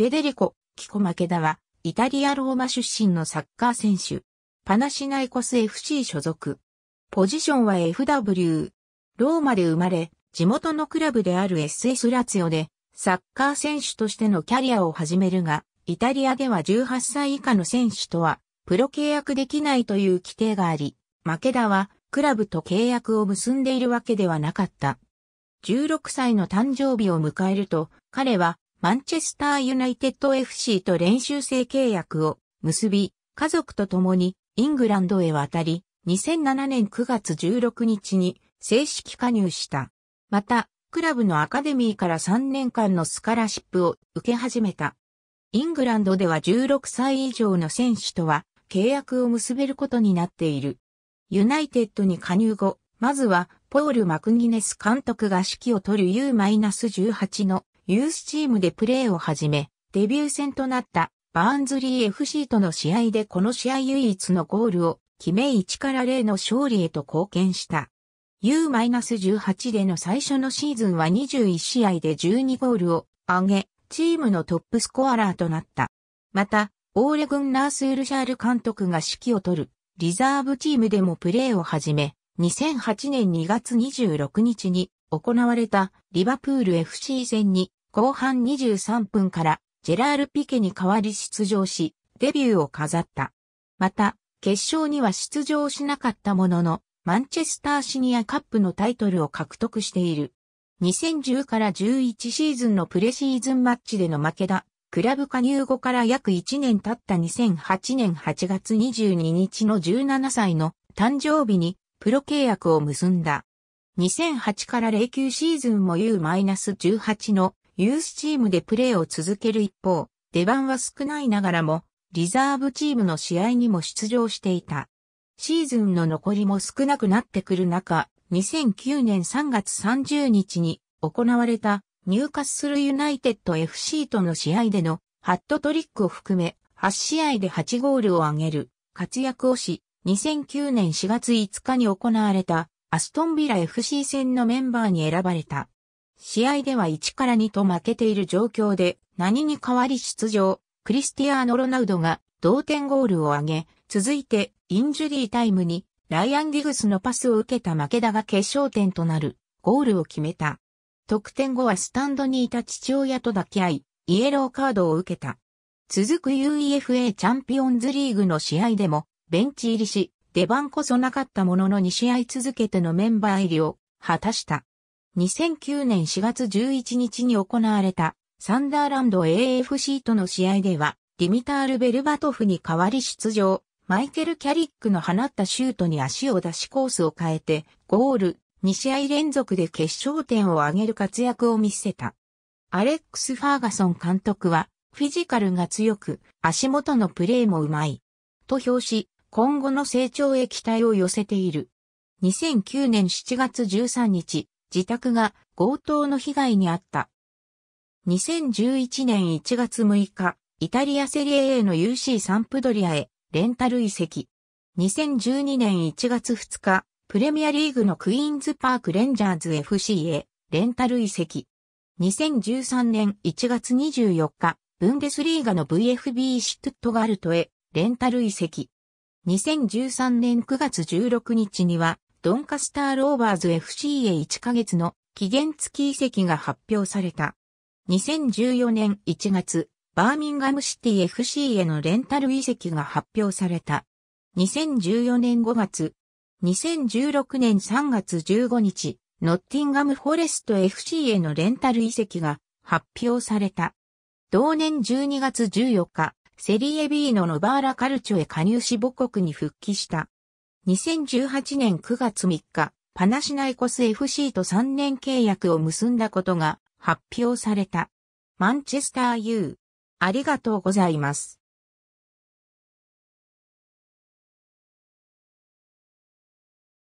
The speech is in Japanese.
フェデリコ・キコマケダは、イタリア・ローマ出身のサッカー選手。パナシナイコス FC 所属。ポジションは FW。ローマで生まれ、地元のクラブである SS ラツィオで、サッカー選手としてのキャリアを始めるが、イタリアでは18歳以下の選手とは、プロ契約できないという規定があり、マケダは、クラブと契約を結んでいるわけではなかった。16歳の誕生日を迎えると、彼は、マンチェスターユナイテッド FC と練習生契約を結び、家族と共にイングランドへ渡り、2007年9月16日に正式加入した。また、クラブのアカデミーから3年間のスカラシップを受け始めた。イングランドでは16歳以上の選手とは契約を結べることになっている。ユナイテッドに加入後、まずはポール・マクギネス監督が指揮を取る U-18 のユースチームでプレーを始め、デビュー戦となったバーンズリー FC との試合でこの試合唯一のゴールを決め1から0の勝利へと貢献した。U-18 での最初のシーズンは21試合で12ゴールを挙げ、チームのトップスコアラーとなった。また、オーレグン・ナース・ウルシャール監督が指揮を取るリザーブチームでもプレーを始め、2008年2月26日に行われたリバプール FC 戦に後半23分からジェラール・ピケに代わり出場し、デビューを飾った。また、決勝には出場しなかったものの、マンチェスターシニアカップのタイトルを獲得している。2010から11シーズンのプレシーズンマッチでの負けだ。クラブ加入後から約1年経った2008年8月22日の17歳の誕生日にプロ契約を結んだ。2008から09シーズンも U-18 のユースチームでプレーを続ける一方、出番は少ないながらも、リザーブチームの試合にも出場していた。シーズンの残りも少なくなってくる中、2009年3月30日に行われたニューカッスルユナイテッド FC との試合でのハットトリックを含め8試合で8ゴールを挙げる活躍をし、2009年4月5日に行われたアストンビラ FC 戦のメンバーに選ばれた。試合では1から2と負けている状況で何に代わり出場、クリスティアーノ・ロナウドが同点ゴールを挙げ、続いてインジュリータイムにライアン・ギグスのパスを受けた負けだが決勝点となるゴールを決めた。得点後はスタンドにいた父親と抱き合い、イエローカードを受けた。続く UEFA チャンピオンズリーグの試合でもベンチ入りし、出番こそなかったものの2試合続けてのメンバー入りを果たした。2009年4月11日に行われたサンダーランド AFC との試合では、ディミタール・ベルバトフに代わり出場。マイケル・キャリックの放ったシュートに足を出しコースを変えて、ゴール、2試合連続で決勝点を挙げる活躍を見せた。アレックス・ファーガソン監督は、フィジカルが強く、足元のプレーもうまい。と評し、今後の成長へ期待を寄せている。2009年7月13日、自宅が強盗の被害に遭った。2011年1月6日、イタリアセリエ A の UC サンプドリアへレンタル移籍。2012年1月2日、プレミアリーグのクイーンズパークレンジャーズ FC へレンタル移籍。2013年1月24日、ブンデスリーガの VFB シュトットガルトへレンタル移籍。2013年9月16日には、ドンカスターローバーズ FC へ1ヶ月の期限付き移籍が発表された。2014年1月、バーミンガムシティ FC へのレンタル移籍が発表された。2014年5月、2016年3月15日、ノッティンガムフォレスト FC へのレンタル移籍が発表された。同年12月14日、セリエ B のノバーラカルチョへ加入し母国に復帰した。2018年9月3日、パナシナイコス FC と3年契約を結んだことが発表された。マンチェスター U。ありがとうございます。